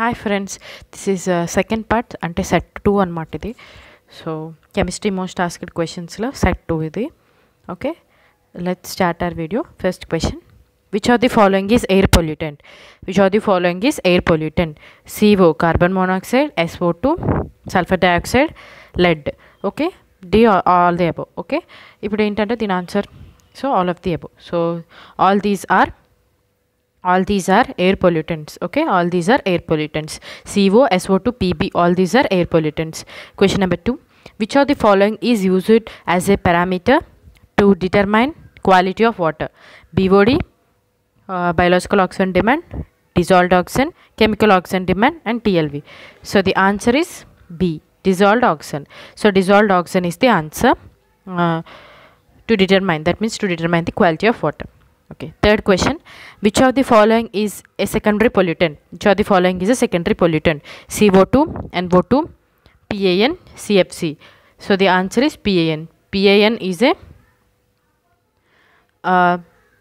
Hi friends this is second part అంటే set two అనమాట ఇది. సో కెమిస్ట్రీ మోస్ట్ టాస్క్డ్ క్వశ్చన్స్లో సెట్ టూ ఇది. Okay let start our video first question which are the following is air pollutant which are the following is air pollutant CO carbon monoxide SO two sulphur dioxide lead okay D all the above okay ఇప్పుడు ఏంటంటే దీని answer so all of the above so all these are all these are air pollutants okay? All these are air pollutants. Co so2 pb all these are air pollutants. Question number 2 which of the following is used as a parameter to determine quality of water? Bod uh, biological oxygen demand dissolved oxygen chemical oxygen demand and tlv so the answer is b dissolved oxygen. So dissolved oxygen is the answer uh, to determine that means to determine the quality of water okay third question. Which of the following is a secondary pollutant? Which of the following is a secondary pollutant? Co2 and no2 pan cfc so the answer is pan pan is a uh,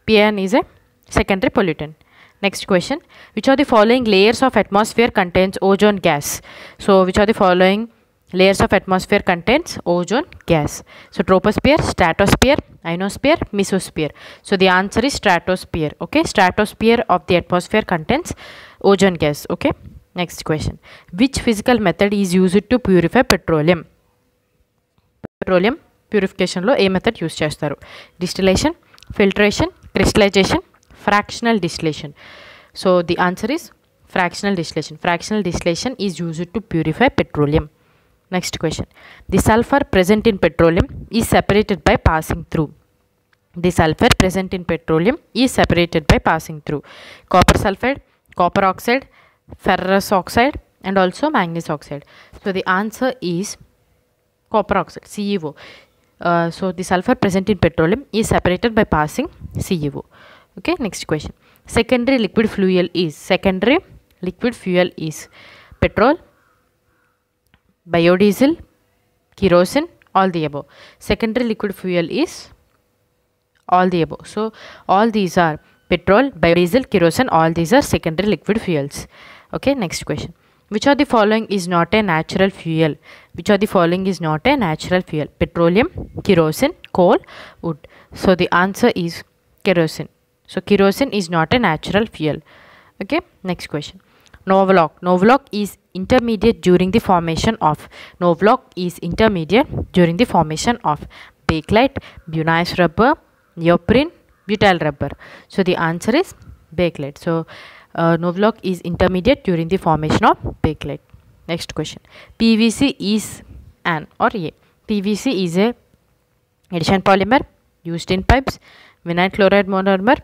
pan is a secondary pollutant. Next question. Which of the following layers of atmosphere contains ozone gas? So which of the following layers of atmosphere contains ozone gas. So troposphere stratosphere ionosphere mesosphere. So the answer is stratosphere okay? Stratosphere of the atmosphere contains ozone gas okay? Next question. Which physical method is used to purify petroleum? Petroleum purification lo a method use chestaru distillation filtration crystallization fractional distillation. So the answer is fractional distillation. Fractional distillation is used to purify petroleum. Next question. The sulfur present in petroleum is separated by passing through. The sulfur present in petroleum is separated by passing through copper sulfide, copper oxide, ferrous oxide and also manganese oxide. So the answer is copper oxide CuO. Uh, so the sulfur present in petroleum is separated by passing CuO. Okay, next question. Secondary liquid fuel is secondary liquid fuel is petrol, biodiesel kerosene all the above. Secondary liquid fuel is all the above. So all these are petrol biodiesel kerosene all these are secondary liquid fuels. Okay next question. Which of the following is not a natural fuel? Which of the following is not a natural fuel? Petroleum kerosene coal wood. So the answer is kerosene. So kerosene is not a natural fuel. Okay next question Novolac. Novolac is intermediate during the formation of Novolac is intermediate during the formation of bakelite, bunized rubber, neoprene, butyl rubber. So the answer is bakelite. So uh, is intermediate during the formation of bakelite. Next question. PVC is an or a. PVC is a addition polymer used in pipes, vinyl chloride monomer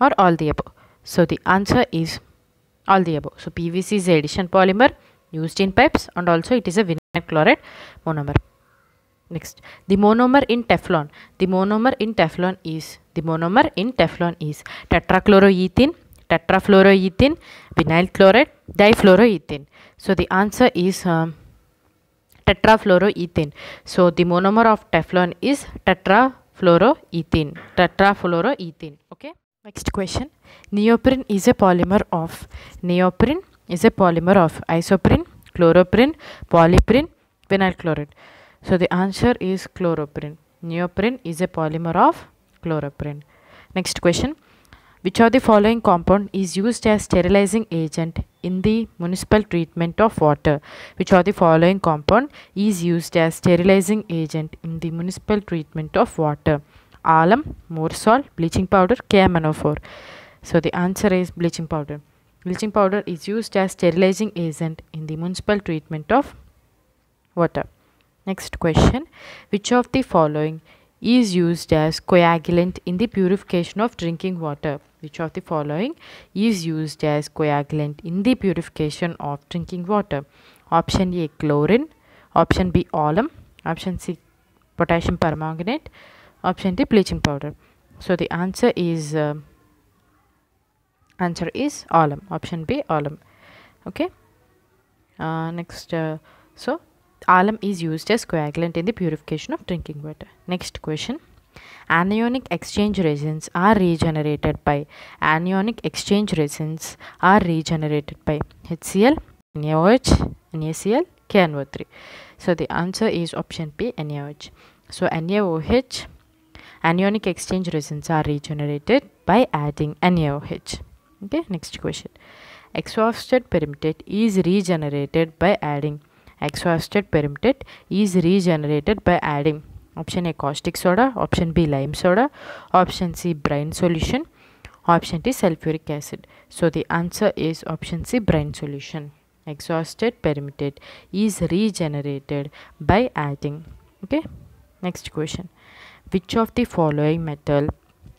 or all the above. So the answer is all the above. So PVC is addition polymer used in pipes and also it is a vinyl chloride monomer. Next, the monomer in Teflon. The monomer in Teflon is the monomer in Teflon is tetrachloroethene, tetrafluoroethene, vinyl chloride, difluoroethene. So the answer is um. So the monomer of Teflon is tetrafluoroethene. Tetrafluoroethene. Okay. Next question. Neoprene is a polymer of neoprene is a polymer of isoprene, chloroprene, polyprene, vinyl chloride. So the answer is chloroprene. Neoprene is a polymer of chloroprene. Next question. Which of the following compound is used as sterilizing agent in the municipal treatment of water? Which of the following compound is used as sterilizing agent in the municipal treatment of water? Alum, Mohr salt, bleaching powder, KMNO4. So the answer is bleaching powder. Bleaching powder is used as sterilizing agent in the municipal treatment of water. Next question. Which of the following is used as coagulant in the purification of drinking water? Which of the following is used as coagulant in the purification of drinking water? Option A chlorine, option B alum, option C potassium permanganate, option D bleaching powder. So the answer is uh, answer is alum. Option B alum. Okay? Uh, next uh, so alum is used as coagulant in the purification of drinking water. Next question. Anionic exchange resins are regenerated by anionic exchange resins are regenerated by HCl NaOH, NaCl, KNO3. So the answer is option B, NaOH. So NaOH, anionic exchange resins are regenerated by adding NaOH. Okay, next question. Exhausted permutit is regenerated by adding. Exhausted permutit is regenerated by adding. Option A caustic soda, option B lime soda, option C brine solution, option D sulfuric acid. So the answer is option C brine solution. Exhausted permutit is regenerated by adding. Okay, next question. Which of the following metal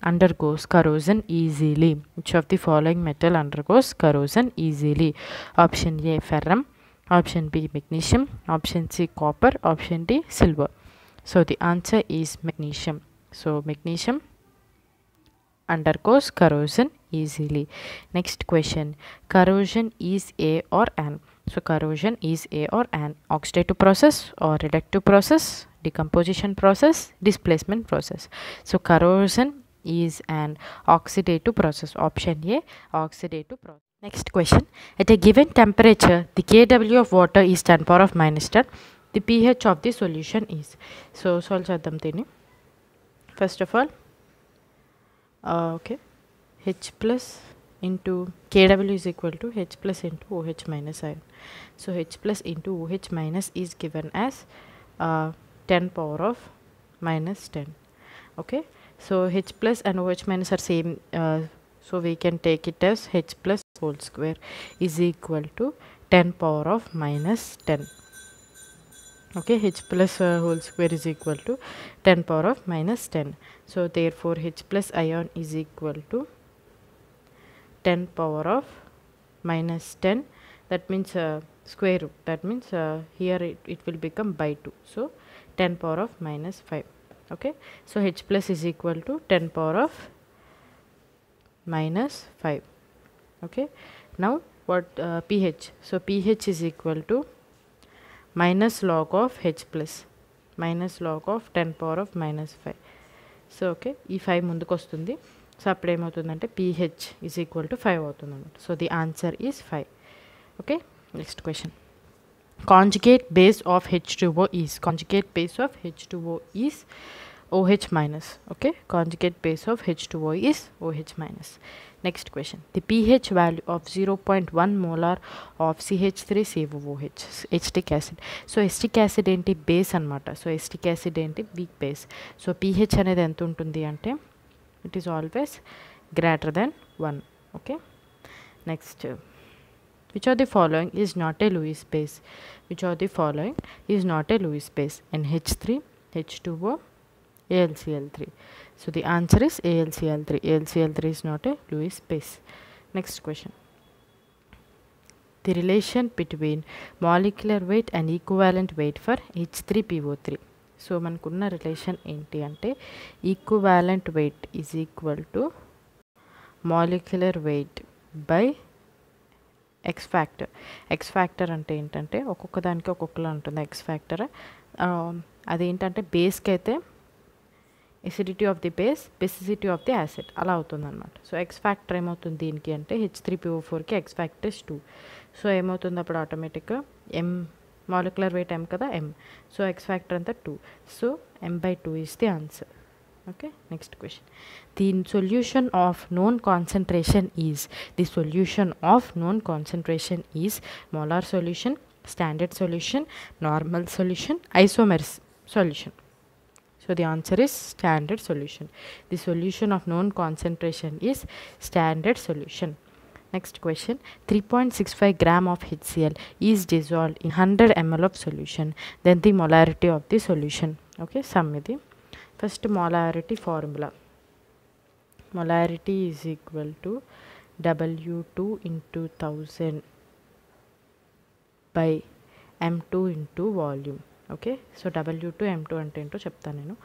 undergoes corrosion easily? Which of the following metal undergoes corrosion easily? Option A ferrum, option B magnesium, option C copper, option D silver. So the answer is magnesium. So magnesium undergoes corrosion easily. Next question. Corrosion is A or an? So corrosion is a or an oxidative process or reductive process, decomposition process, displacement process. So corrosion is an oxidative process. Option A, oxidative process. Next question. At a given temperature, the Kw of water is 10 power of minus 10. The pH of the solution is. So solve chadam me. First of all, uh, okay, H plus into kw is equal to h plus into oh minus ion so h plus into oh minus is given as uh, 10 power of minus 10 okay? So h plus and oh minus are same uh, so we can take it as h plus whole square is equal to 10 power of minus 10 okay? H plus uh, whole square is equal to 10 power of minus 10 so therefore h plus ion is equal to 10 power of minus 10 that means uh, square root that means uh, here it, it will become by 2 so 10 power of minus 5 okay so h plus is equal to 10 power of minus 5 okay now what uh, ph so ph is equal to minus log of h plus minus log of 10 power of minus 5 so okay ఈ five ముందుకు వస్తుంది so అప్పుడు ఏమవుతుందంటే pH is equal to five అవుతుంది అనమాట so the answer is five okay next question conjugate base of H2O is conjugate base of H2O is OH minus okay conjugate base of H2O is OH minus next question the pH value of 0.1 molar of CH3COOH acetic acid so acetic acid ఏంటి base అనమాట so acetic acid ఏంటి weak base so pH అనేది ఎంత ఉంటుంది అంటే it is always greater than 1 okay? Next which of the following is not a Lewis base? which of the following is not a Lewis base NH3 H2O ALCl3 so the answer is ALCl3 ALCl3 is not a Lewis base. next question. The relation between molecular weight and equivalent weight for H3PO3 so మనకున్న relation ఏంటి అంటే equivalent weight is equal to molecular weight by X factor X factor అంటే ఏంటంటే ఒక్కొక్క దానికి ఒక్కొక్కలా ఉంటుంది. X factor అదేంటంటే బేస్కి అయితే acidity of the base basicity of the acid అలా అవుతుంది అనమాట సో ఎక్స్ ఫ్యాక్టర్ ఏమవుతుంది దీనికి అంటే హెచ్ త్రీ పిఓ ఫోర్కి X factor is two so ఏమవుతుంది అప్పుడు ఆటోమేటిక్గా M molecular weight m kada m. So x factor anta 2 so m by 2 is the answer. Okay next question. The solution of known concentration is the solution of known concentration is molar solution standard solution normal solution isomer solution. So the answer is standard solution. The solution of known concentration is standard solution. Next question 3.65 gram of HCl is dissolved in 100 ml of solution. Then the molarity of the solution. Okay, sum the First molarity formula. Molarity is equal to W2 into 1000 by M2 into volume. Okay? So W two M two అంటే ఏంటో చెప్తాను నేను.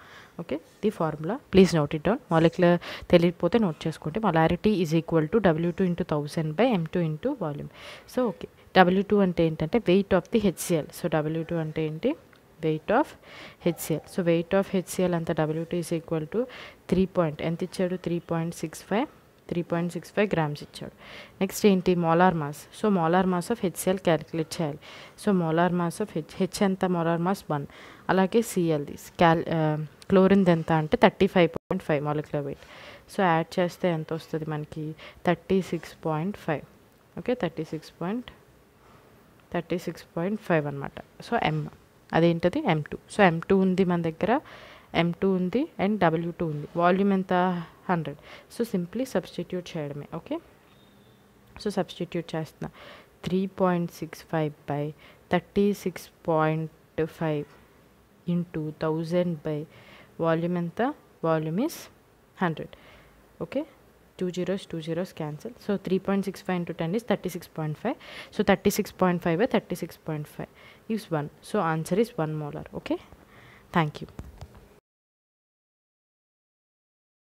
Okay? The formula. Please note it down. Molecular తెలియకపోతే note చేసుకోండి. Molarity is equal to W two into thousand by M two into volume. So okay. W two అంటే ఏంటంటే weight of the HCl. So W two అంటే ఏంటి? Weight of HCl. So weight of HCl అంత WT is equal to three point. ఎంత ఇచ్చాడు? Three point six five. Three point six five grams ఇచ్చాడు. Next ఏంటి? Molar mass so molar mass of HCl calculate చేయాలి. So molar mass of H H ఎంత? Molar mass one అలాగే సిఎల్ది క్యాల్ chlorine ఎంత అంటే thirty five point five molecular weight so add చేస్తే ఎంత వస్తుంది మనకి? Thirty six point five okay thirty six point thirty six point five అనమాట సో ఎం అదేంటది? M two so M two ఉంది మన దగ్గర. ఎం టూ ఉంది అండ్ డబ్ల్యూ టూ ఉంది. వాల్యూమ్ ఎంత? హండ్రెడ్ సో సింప్లీ సబ్స్టిట్యూట్ చేయడమే ఓకే సో సబ్స్టిట్యూట్ చేస్తున్నా. Three point six five by thirty six point five into thousand by volume ఎంత? Volume is hundred okay two zeros two zeros cancel so three point six five into ten is thirty six point five so thirty six point five by thirty six point five is one so answer is one molar okay thank you